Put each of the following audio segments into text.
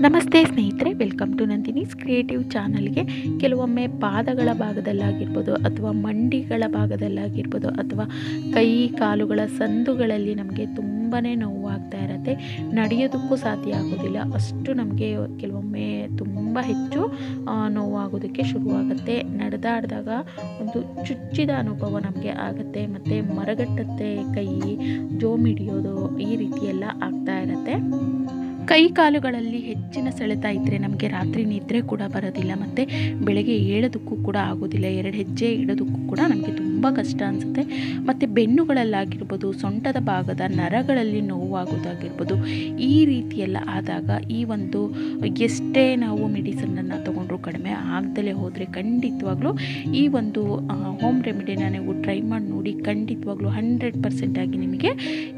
ನಮಸ್ತೆ ಸ್ನೇಹಿತರೆ, welcome to Nandini's creative ಚಾನಲ್ಗೆ. ಕೆಲವೊಮ್ಮೆ ಪಾದಗಳ ಭಾಗದಲ್ಲಾಗಿರ್ಬೋದು ಅಥವಾ ಮಂಡಿಗಳ ಭಾಗದಲ್ಲಾಗಿರ್ಬೋದು ಅಥವಾ ಕೈ, ಕಾಲುಗಳ ಸಂದುಗಳಲ್ಲಿ ನಮಗೆ ತುಂಬಾ ನೋವಾಗ್ತಾ ಇರುತ್ತೆ. ನಡೆಯೋದಕ್ಕೂ ಸಾಧ್ಯ ಆಗೋದಿಲ್ಲ. ಅಷ್ಟು ನಮಗೆ ಕೆಲವೊಮ್ಮೆ ತುಂಬ ಹೆಚ್ಚು ನೋವಾಗೋದಕ್ಕೆ ಶುರುವಾಗುತ್ತೆ. ನಡೆದಾಡಿದಾಗ ಒಂದು ಚುಚ್ಚಿದ ಅನುಭವ ನಮಗೆ ಆಗುತ್ತೆ. ಮತ್ತು ಮರಗಟ್ಟತ್ತೆ ಕೈ, ಜೋಮಿಡಿಯೋದು ಈ ರೀತಿ ಎಲ್ಲ ಆಗ್ತಾ ಇರುತ್ತೆ. ಕೈ ಕಾಲುಗಳಲ್ಲಿ ಹೆಚ್ಚಿನ ಸೆಳೆತ ಇದ್ದರೆ ನಮಗೆ ರಾತ್ರಿ ನಿದ್ರೆ ಕೂಡ ಬರೋದಿಲ್ಲ, ಮತ್ತು ಬೆಳಗ್ಗೆ ಏಳೋದಕ್ಕೂ ಕೂಡ ಆಗೋದಿಲ್ಲ, ಎರಡು ಹೆಜ್ಜೆ ಇಡೋದಕ್ಕೂ ಕೂಡ ನಮಗೆ ತುಂಬ ಕಷ್ಟ ಅನಿಸುತ್ತೆ. ಮತ್ತು ಬೆನ್ನುಗಳಲ್ಲಾಗಿರ್ಬೋದು, ಸೊಂಟದ ಭಾಗದ ನರಗಳಲ್ಲಿ ನೋವಾಗೋದಾಗಿರ್ಬೋದು, ಈ ರೀತಿಯೆಲ್ಲ ಆದಾಗ ಈ ಒಂದು ಎಷ್ಟೇ ನಾವು ಮೆಡಿಸನನ್ನು ತೊಗೊಂಡ್ರು ಕಡಿಮೆ ಆಗದಲೇ ಹೋದರೆ ಖಂಡಿತವಾಗ್ಲೂ ಈ ಒಂದು ಹೋಮ್ ರೆಮಿಡಿನ ನೀವು ಟ್ರೈ ಮಾಡಿ ನೋಡಿ ಖಂಡಿತವಾಗ್ಲೂ ಹಂಡ್ರೆಡ್ ಪರ್ಸೆಂಟಾಗಿ ನಿಮಗೆ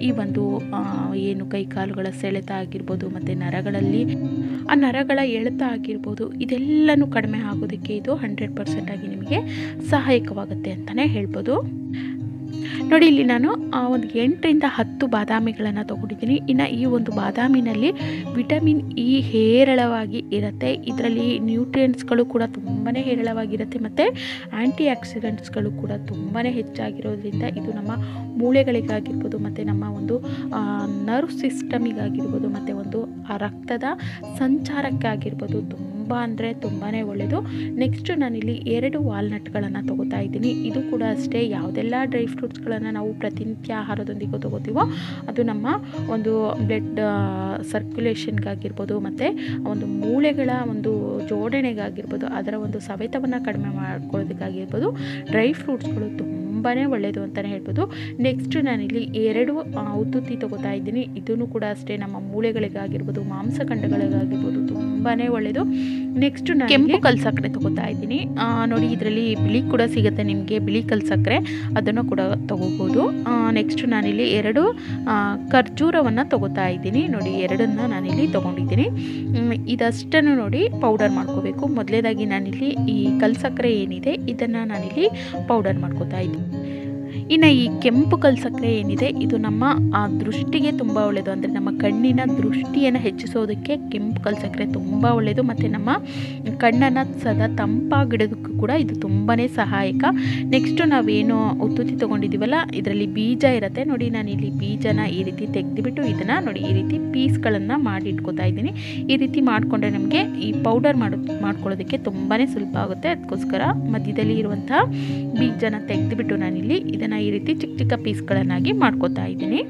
ಈ ಒಂದು ಏನು ಕೈ ಕಾಲುಗಳ ಸೆಳೆತ ಆಗಿರ್ಬೋದು ಮತ್ತು ನರಗಳಲ್ಲಿ, ಆ ನರಗಳ ಎಳೆತ ಆಗಿರ್ಬೋದು ಇದೆಲ್ಲನೂ ಕಡಿಮೆ ಆಗೋದಕ್ಕೆ ಇದು ಹಂಡ್ರೆಡ್ ಪರ್ಸೆಂಟಾಗಿ ನಿಮಗೆ ಸಹಾಯಕವಾಗುತ್ತೆ ಅಂತಲೇ ಹೇಳ್ಬೋದು. ನೋಡಿ, ಇಲ್ಲಿ ನಾನು ಒಂದು ಎಂಟರಿಂದ ಹತ್ತು ಬಾದಾಮಿಗಳನ್ನು ತೊಗೊಂಡಿದ್ದೀನಿ. ಇನ್ನು ಈ ಒಂದು ಬಾದಾಮಿನಲ್ಲಿ ವಿಟಮಿನ್ ಇ ಹೇರಳವಾಗಿ ಇರುತ್ತೆ. ಇದರಲ್ಲಿ ನ್ಯೂಟ್ರಿಯೆಂಟ್ಸ್ಗಳು ಕೂಡ ತುಂಬಾ ಹೇರಳವಾಗಿರುತ್ತೆ ಮತ್ತು ಆ್ಯಂಟಿ ಆಕ್ಸಿಡೆಂಟ್ಸ್ಗಳು ಕೂಡ ತುಂಬಾ ಹೆಚ್ಚಾಗಿರೋದ್ರಿಂದ ಇದು ನಮ್ಮ ಮೂಳೆಗಳಿಗಾಗಿರ್ಬೋದು ಮತ್ತು ನಮ್ಮ ಒಂದು ನರ್ವ್ ಸಿಸ್ಟಮಿಗಾಗಿರ್ಬೋದು ಮತ್ತು ಒಂದು ರಕ್ತದ ಸಂಚಾರಕ್ಕಾಗಿರ್ಬೋದು ತುಂಬ ಅಂದರೆ ತುಂಬಾ ಒಳ್ಳೆಯದು ನೆಕ್ಸ್ಟು ನಾನಿಲ್ಲಿ ಎರಡು ವಾಲ್ನಟ್ಗಳನ್ನು ತೊಗೋತಾ ಇದ್ದೀನಿ. ಇದು ಕೂಡ ಅಷ್ಟೇ, ಯಾವುದೆಲ್ಲ ಡ್ರೈ ಫ್ರೂಟ್ಸ್ಗಳನ್ನು ನಾವು ಪ್ರತಿನಿತ್ಯ ಆಹಾರದೊಂದಿಗೆ ತೊಗೋತೀವೋ ಅದು ನಮ್ಮ ಒಂದು ಬ್ಲಡ್ ಸರ್ಕ್ಯುಲೇಷನ್ಗಾಗಿರ್ಬೋದು ಮತ್ತು ಒಂದು ಮೂಳೆಗಳ ಒಂದು ಜೋಡಣೆಗಾಗಿರ್ಬೋದು, ಅದರ ಒಂದು ಸವೆತವನ್ನು ಕಡಿಮೆ ಮಾಡ್ಕೊಳ್ಳೋದಕ್ಕಾಗಿರ್ಬೋದು ಡ್ರೈ ಫ್ರೂಟ್ಸ್ಗಳು ತುಂಬಾ ಒಳ್ಳೆಯದು ಅಂತಲೇ ಹೇಳ್ಬೋದು. ನೆಕ್ಸ್ಟ್ ನಾನಿಲ್ಲಿ ಎರಡು ಉತ್ತುತ್ತಿ ತೊಗೋತಾ ಇದ್ದೀನಿ. ಇದನ್ನು ಕೂಡ ಅಷ್ಟೇ ನಮ್ಮ ಮೂಳೆಗಳಿಗಾಗಿರ್ಬೋದು ಮಾಂಸಖಂಡಗಳಿಗಾಗಿರ್ಬೋದು ತುಂಬಾ ಒಳ್ಳೆಯದು ನೆಕ್ಸ್ಟ್ ನಾನು ಕೆಂಪು ಕಲ್ಸಕ್ಕರೆ ತೊಗೋತಾ ಇದ್ದೀನಿ. ನೋಡಿ ಇದರಲ್ಲಿ ಬಿಳಿ ಕೂಡ ಸಿಗುತ್ತೆ ನಿಮಗೆ, ಬಿಳಿ ಕಲ್ಸಕ್ಕರೆ ಅದನ್ನು ಕೂಡ ತೊಗೋಬೋದು. ನೆಕ್ಸ್ಟ್ ನಾನಿಲ್ಲಿ ಎರಡು ಖರ್ಜೂರವನ್ನು ತೊಗೋತಾ ಇದ್ದೀನಿ. ನೋಡಿ, ಎರಡನ್ನ ನಾನಿಲ್ಲಿ ತೊಗೊಂಡಿದ್ದೀನಿ. ಇದಷ್ಟನ್ನು ನೋಡಿ ಪೌಡರ್ ಮಾಡ್ಕೋಬೇಕು. ಮೊದಲೇದಾಗಿ ನಾನಿಲ್ಲಿ ಈ ಕಲ್ಸಕ್ಕರೆ ಏನಿದೆ, ಇದನ್ನು ನಾನಿಲ್ಲಿ ಪೌಡರ್ ಮಾಡ್ಕೋತಾ ಇದ್ದೀನಿ. ಇನ್ನು ಈ ಕೆಂಪು ಕಲ್ ಸಕ್ಕರೆ ಏನಿದೆ, ಇದು ನಮ್ಮ ದೃಷ್ಟಿಗೆ ತುಂಬ ಒಳ್ಳೆಯದು ಅಂದರೆ ನಮ್ಮ ಕಣ್ಣಿನ ದೃಷ್ಟಿಯನ್ನು ಹೆಚ್ಚಿಸೋದಕ್ಕೆ ಕೆಂಪು ಕಲ್ ಸಕ್ಕರೆ ತುಂಬ ಒಳ್ಳೆಯದು ಮತ್ತು ನಮ್ಮ ಕಣ್ಣನ್ನು ಸದಾ ತಂಪಾಗಿಡೋದಕ್ಕೂ ಕೂಡ ಇದು ತುಂಬಾ ಸಹಾಯಕ. ನೆಕ್ಸ್ಟು ನಾವೇನು ಉತ್ತುತ್ತಿ ತೊಗೊಂಡಿದ್ದೀವಲ್ಲ ಇದರಲ್ಲಿ ಬೀಜ ಇರುತ್ತೆ. ನೋಡಿ, ನಾನು ಇಲ್ಲಿ ಬೀಜನ ಈ ರೀತಿ ತೆಗೆದುಬಿಟ್ಟು ಇದನ್ನು ನೋಡಿ, ಈ ರೀತಿ ಪೀಸ್ಗಳನ್ನು ಮಾಡಿ ಇಟ್ಕೋತಾ ಇದ್ದೀನಿ. ಈ ರೀತಿ ಮಾಡಿಕೊಂಡ್ರೆ ನಮಗೆ ಈ ಪೌಡರ್ ಮಾಡೋ, ಮಾಡ್ಕೊಳ್ಳೋದಕ್ಕೆ ತುಂಬಾ ಸುಲಭ ಆಗುತ್ತೆ. ಅದಕ್ಕೋಸ್ಕರ ಮಧ್ಯದಲ್ಲಿ ಇರುವಂತಹ ಬೀಜನ ತೆಗೆದುಬಿಟ್ಟು ನಾನಿಲ್ಲಿ ಇದನ್ನು ಈ ರೀತಿ ಚಿಕ್ಕ ಚಿಕ್ಕ ಪೀಸ್ಗಳನ್ನಾಗಿ ಮಾಡ್ಕೋತಾ ಇದ್ದೀನಿ.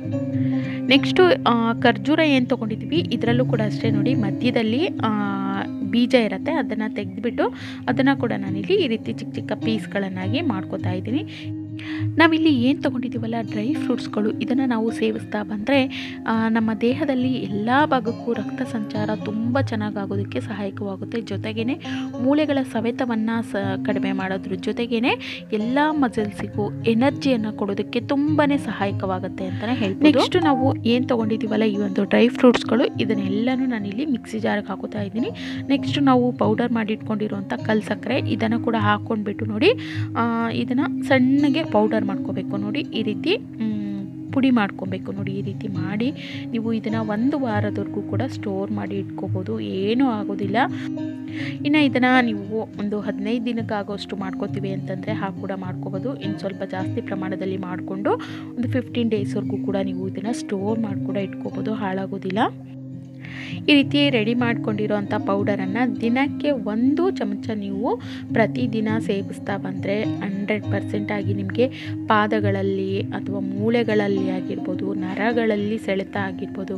ನೆಕ್ಸ್ಟು ಖರ್ಜೂರ ಏನು ತೊಗೊಂಡಿದ್ವಿ, ಇದರಲ್ಲೂ ಕೂಡ ಅಷ್ಟೇ ನೋಡಿ, ಮಧ್ಯದಲ್ಲಿ ಬೀಜ ಇರುತ್ತೆ, ಅದನ್ನು ತೆಗೆದುಬಿಟ್ಟು ಅದನ್ನು ಕೂಡ ನಾನಿಲ್ಲಿ ಈ ರೀತಿ ಚಿಕ್ಕ ಚಿಕ್ಕ ಪೀಸ್ಗಳನ್ನಾಗಿ ಮಾಡ್ಕೋತಾ ಇದ್ದೀನಿ. ನಾವಿಲ್ಲಿ ಏನು ತೊಗೊಂಡಿದ್ದೀವಲ್ಲ ಡ್ರೈ ಫ್ರೂಟ್ಸ್ಗಳು ಇದನ್ನು ನಾವು ಸೇವಿಸ್ತಾ ಬಂದರೆ ನಮ್ಮ ದೇಹದಲ್ಲಿ ಎಲ್ಲ ಭಾಗಕ್ಕೂ ರಕ್ತ ಸಂಚಾರ ತುಂಬ ಚೆನ್ನಾಗಾಗೋದಕ್ಕೆ ಸಹಾಯಕವಾಗುತ್ತೆ. ಜೊತೆಗೇ ಮೂಳೆಗಳ ಸವೆತವನ್ನು ಸ, ಕಡಿಮೆ ಮಾಡೋದ್ರ ಜೊತೆಗೇ ಎಲ್ಲ ಮಸಲ್ಸಿಗೂ ಎನರ್ಜಿಯನ್ನು ಕೊಡೋದಕ್ಕೆ ತುಂಬಾ ಸಹಾಯಕವಾಗುತ್ತೆ ಅಂತಲೇ ಹೇಳ್ತೀವಿ ನೆಕ್ಸ್ಟ್ ನಾವು ಏನು ತೊಗೊಂಡಿದ್ದೀವಲ್ಲ ಈ ಒಂದು ಡ್ರೈ ಫ್ರೂಟ್ಸ್ಗಳು ಇದನ್ನೆಲ್ಲನೂ ನಾನಿಲ್ಲಿ ಮಿಕ್ಸಿ ಜಾರಿಗೆ ಹಾಕೋತಾ ಇದ್ದೀನಿ. ನೆಕ್ಸ್ಟ್ ನಾವು ಪೌಡರ್ ಮಾಡಿ ಇಟ್ಕೊಂಡಿರುವಂಥ ಕಲ್ ಸಕ್ಕರೆ, ಇದನ್ನು ಕೂಡ ಹಾಕ್ಕೊಂಡ್ಬಿಟ್ಟು ನೋಡಿ ಇದನ್ನು ಸಣ್ಣಗೆ ಪೌಡರ್ ಮಾಡ್ಕೋಬೇಕು ನೋಡಿ ಈ ರೀತಿ ಪುಡಿ ಮಾಡ್ಕೊಬೇಕು ನೋಡಿ ಈ ರೀತಿ ಮಾಡಿ. ನೀವು ಇದನ್ನು ಒಂದು ವಾರದವರೆಗೂ ಕೂಡ ಸ್ಟೋರ್ ಮಾಡಿ ಇಟ್ಕೋಬೋದು, ಏನೂ ಆಗೋದಿಲ್ಲ. ಇನ್ನು ಇದನ್ನು ನೀವು ಒಂದು ಹದಿನೈದು ದಿನಕ್ಕಾಗೋಷ್ಟು ಮಾಡ್ಕೋತೀವಿ ಅಂತಂದರೆ ಹಾಗೆ ಕೂಡ ಮಾಡ್ಕೋಬೋದು. ಇನ್ನು ಸ್ವಲ್ಪ ಜಾಸ್ತಿ ಪ್ರಮಾಣದಲ್ಲಿ ಮಾಡಿಕೊಂಡು ಒಂದು ಫಿಫ್ಟೀನ್ ಡೇಸ್ವರೆಗೂ ಕೂಡ ನೀವು ಇದನ್ನು ಸ್ಟೋರ್ ಮಾಡಿ ಕೂಡ ಇಟ್ಕೋಬೋದು, ಹಾಳಾಗೋದಿಲ್ಲ. ಈ ರೀತಿ ರೆಡಿ ಮಾಡ್ಕೊಂಡಿರೋಂಥ ಪೌಡರನ್ನು ದಿನಕ್ಕೆ ಒಂದು ಚಮಚ ನೀವು ಪ್ರತಿದಿನ ಸೇವಿಸ್ತಾ ಬಂದರೆ ಹಂಡ್ರೆಡ್ ಪರ್ಸೆಂಟಾಗಿ ನಿಮಗೆ ಪಾದಗಳಲ್ಲಿ ಅಥವಾ ಮೂಳೆಗಳಲ್ಲಿ ಆಗಿರ್ಬೋದು, ನರಗಳಲ್ಲಿ ಸೆಳೆತ ಆಗಿರ್ಬೋದು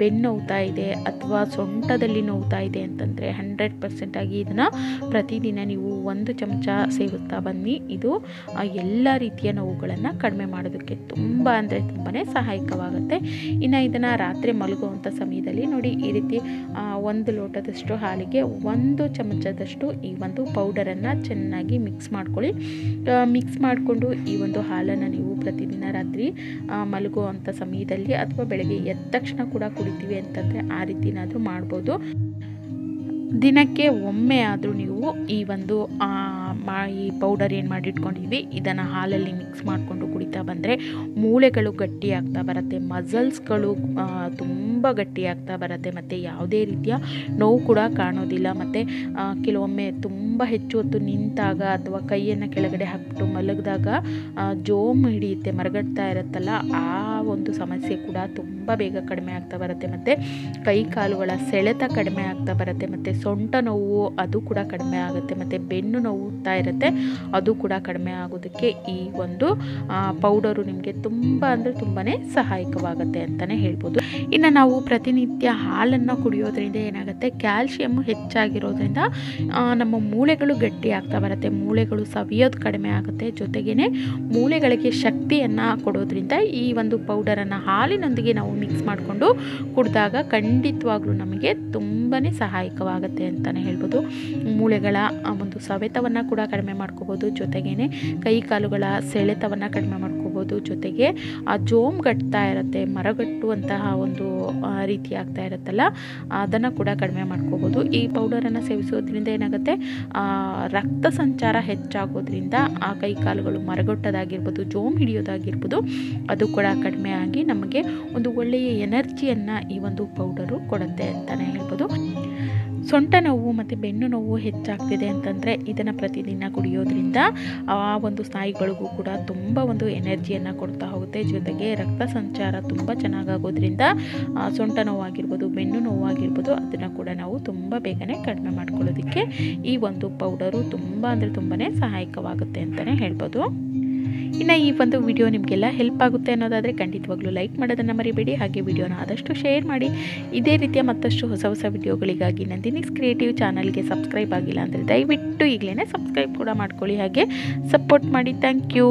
ಬೆನ್ನು ನೋವ್ತಾ ಇದೆ ಅಥವಾ ಸೊಂಟದಲ್ಲಿ ನೋವ್ತಾ ಇದೆ ಅಂತಂದರೆ ಹಂಡ್ರೆಡ್ ಪರ್ಸೆಂಟಾಗಿ ಇದನ್ನು ಪ್ರತಿದಿನ ನೀವು ಒಂದು ಚಮಚ ಸೇವಿಸ್ತಾ ಬನ್ನಿ. ಇದು ಎಲ್ಲ ರೀತಿಯ ನೋವುಗಳನ್ನು ಕಡಿಮೆ ಮಾಡೋದಕ್ಕೆ ತುಂಬ ಅಂದರೆ ತುಂಬಾ ಸಹಾಯಕವಾಗುತ್ತೆ. ಇನ್ನು ಇದನ್ನು ರಾತ್ರಿ ಮಲಗುವಂಥ ಸಮಯದಲ್ಲಿ ನೋಡಿ ಈ ರೀತಿ ಒಂದು ಲೋಟದಷ್ಟು ಹಾಲಿಗೆ ಒಂದು ಚಮಚದಷ್ಟು ಈ ಒಂದು ಪೌಡರನ್ನು ಚೆನ್ನಾಗಿ ಮಿಕ್ಸ್ ಮಾಡ್ಕೊಳ್ಳಿ. ಮಿಕ್ಸ್ ಮಾಡಿಕೊಂಡು ಈ ಒಂದು ಹಾಲನ್ನು ನೀವು ಪ್ರತಿದಿನ ರಾತ್ರಿ ಮಲಗುವಂಥ ಸಮಯದಲ್ಲಿ ಅಥವಾ ಬೆಳಗ್ಗೆ ಎದ್ದ ತಕ್ಷಣ ಕೂಡ ಕುಡಿತೀವಿ ಅಂತಂದರೆ ಆ ರೀತಿನಾದರೂ ಮಾಡ್ಬೋದು. ದಿನಕ್ಕೆ ಒಮ್ಮೆ ಆದರೂ ನೀವು ಈ ಒಂದು ಮಾ ಈ ಪೌಡರ್ ಏನು ಮಾಡಿಟ್ಕೊಂಡಿದ್ವಿ, ಇದನ್ನು ಹಾಲಲ್ಲಿ ಮಿಕ್ಸ್ ಮಾಡಿಕೊಂಡು ಕುಡಿತಾ ಬಂದರೆ ಮೂಳೆಗಳು ಗಟ್ಟಿಯಾಗ್ತಾ ಬರುತ್ತೆ ಮಸಲ್ಸ್ಗಳು ತುಂಬ ಗಟ್ಟಿಯಾಗ್ತಾ ಬರುತ್ತೆ, ಮತ್ತು ಯಾವುದೇ ರೀತಿಯ ನೋವು ಕೂಡ ಕಾಣೋದಿಲ್ಲ, ಮತ್ತು ಕೆಲವೊಮ್ಮೆ ತುಂಬ ಹೆಚ್ಚು ಹೊತ್ತು ನಿಂತಾಗ ಅಥವಾ ಕೈಯನ್ನು ಕೆಳಗಡೆ ಹಾಕ್ಬಿಟ್ಟು ಮಲಗಿದಾಗ ಜೋಮ್ ಹಿಡಿಯುತ್ತೆ ಮರಗಡ್ತಾ ಇರುತ್ತಲ್ಲ, ಆ ಒಂದು ಸಮಸ್ಯೆ ಕೂಡ ತುಂಬ ಬೇಗ ಕಡಿಮೆ ಆಗ್ತಾ ಬರುತ್ತೆ, ಮತ್ತು ಕೈ ಕಾಲುಗಳ ಸೆಳೆತ ಕಡಿಮೆ ಆಗ್ತಾ ಬರುತ್ತೆ, ಮತ್ತು ಸೊಂಟ ನೋವು ಅದು ಕೂಡ ಕಡಿಮೆ ಆಗುತ್ತೆ, ಮತ್ತು ಬೆನ್ನು ನೋವುತ್ತಾ ಇರುತ್ತೆ. ಅದು ಕೂಡ ಕಡಿಮೆ ಆಗೋದಕ್ಕೆ ಈ ಒಂದು ಪೌಡರು ನಿಮಗೆ ತುಂಬ ಅಂದರೆ ತುಂಬಾ ಸಹಾಯಕವಾಗುತ್ತೆ ಅಂತಲೇ ಹೇಳ್ಬೋದು. ಇನ್ನು ನಾವು ಪ್ರತಿನಿತ್ಯ ಹಾಲನ್ನು ಕುಡಿಯೋದ್ರಿಂದ ಏನಾಗುತ್ತೆ? ಕ್ಯಾಲ್ಶಿಯಮ್ಮು ಹೆಚ್ಚಾಗಿರೋದ್ರಿಂದ ನಮ್ಮ ಮೂಳೆಗಳು ಗಟ್ಟಿ ಆಗ್ತಾ ಬರುತ್ತೆ. ಮೂಳೆಗಳು ಸವಿಯೋದು ಕಡಿಮೆ ಆಗುತ್ತೆ. ಜೊತೆಗೇ ಮೂಳೆಗಳಿಗೆ ಶಕ್ತಿಯನ್ನು ಕೊಡೋದ್ರಿಂದ ಈ ಒಂದು ಪೌಡರನ್ನು ಹಾಲಿನೊಂದಿಗೆ ನಾವು ಮಿಕ್ಸ್ ಮಾಡಿಕೊಂಡು ಕುಡಿದಾಗ ಖಂಡಿತವಾಗ್ಲೂ ನಮಗೆ ತುಂಬಾ ಸಹಾಯಕವಾಗುತ್ತೆ ಅಂತಲೇ ಹೇಳ್ಬೋದು. ಮೂಳೆಗಳ ಒಂದು ಸವೆತವನ್ನು ಕೂಡ ಕಡಿಮೆ ಮಾಡ್ಕೋಬೋದು. ಜೊತೆಗೇ ಕೈ ಕಾಲುಗಳ ಸೆಳೆತವನ್ನು ಕಡಿಮೆ ಮಾಡ್ಕೋಬೋದು. ಜೊತೆಗೆ ಆ ಜೋಮ್ ಗಟ್ತಾ ಇರುತ್ತೆ ಮರಗಟ್ಟುವಂತಹ ಒಂದು ರೀತಿ ಆಗ್ತಾ ಇರುತ್ತಲ್ಲ, ಅದನ್ನು ಕೂಡ ಕಡಿಮೆ ಮಾಡ್ಕೋಬೋದು. ಈ ಪೌಡರನ್ನು ಸೇವಿಸೋದ್ರಿಂದ ಏನಾಗುತ್ತೆ ರಕ್ತ ಸಂಚಾರ ಹೆಚ್ಚಾಗೋದ್ರಿಂದ ಆ ಕೈ ಕಾಲುಗಳು ಮರಗಟ್ಟೋದಾಗಿರ್ಬೋದು, ಜೋಮ್ ಹಿಡಿಯೋದಾಗಿರ್ಬೋದು, ಅದು ಕೂಡ ಕಡಿಮೆ ಆಗಿ ನಮಗೆ ಒಂದು ಒಳ್ಳೆಯ ಎನರ್ಜಿಯನ್ನು ಈ ಒಂದು ಪೌಡರು ಕೊಡುತ್ತೆ ಅಂತಲೇ ಹೇಳ್ಬೋದು. ಸೊಂಟ ನೋವು ಮತ್ತು ಬೆನ್ನು ನೋವು ಹೆಚ್ಚಾಗ್ತಿದೆ ಅಂತಂದರೆ ಇದನ್ನು ಪ್ರತಿದಿನ ಕುಡಿಯೋದ್ರಿಂದ ಆ ಒಂದು ಸ್ನಾಯುಗಳಿಗೂ ಕೂಡ ತುಂಬ ಒಂದು ಎನರ್ಜಿಯನ್ನು ಕೊಡ್ತಾ ಹೋಗುತ್ತೆ. ಜೊತೆಗೆ ರಕ್ತ ಸಂಚಾರ ತುಂಬ ಚೆನ್ನಾಗಾಗೋದ್ರಿಂದ ಸೊಂಟ ನೋವಾಗಿರ್ಬೋದು, ಬೆನ್ನು ನೋವಾಗಿರ್ಬೋದು ಅದನ್ನು ಕೂಡ ನಾವು ತುಂಬ ಬೇಗನೆ ಕಡಿಮೆ ಮಾಡ್ಕೊಳ್ಳೋದಕ್ಕೆ ಈ ಒಂದು ಪೌಡರು ತುಂಬ ಅಂದರೆ ತುಂಬಾ ಸಹಾಯಕವಾಗುತ್ತೆ ಅಂತಲೇ ಹೇಳ್ಬೋದು. ಇನ್ನು ಈ ಒಂದು ವಿಡಿಯೋ ನಿಮಗೆಲ್ಲ ಹೆಲ್ಪ್ ಆಗುತ್ತೆ ಅನ್ನೋದಾದರೆ ಖಂಡಿತವಾಗ್ಲೂ ಲೈಕ್ ಮಾಡೋದನ್ನು ಮರಿಬೇಡಿ. ಹಾಗೆ ವಿಡಿಯೋನ ಆದಷ್ಟು ಶೇರ್ ಮಾಡಿ. ಇದೇ ರೀತಿಯ ಮತ್ತಷ್ಟು ಹೊಸ ಹೊಸ ವಿಡಿಯೋಗಳಿಗಾಗಿ ನಂದಿನಿಸ್ ಕ್ರಿಯೇಟಿವ್ ಚಾನಲ್ಗೆ ಸಬ್ಸ್ಕ್ರೈಬ್ ಆಗಿಲ್ಲ ಅಂದರೆ ದಯವಿಟ್ಟು ಈಗಲೇ ಸಬ್ಸ್ಕ್ರೈಬ್ ಕೂಡ ಮಾಡ್ಕೊಳ್ಳಿ. ಹಾಗೆ ಸಪೋರ್ಟ್ ಮಾಡಿ. Thank you